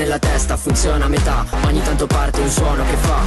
nella testa funziona a metà. Ogni tanto parte un suono che fa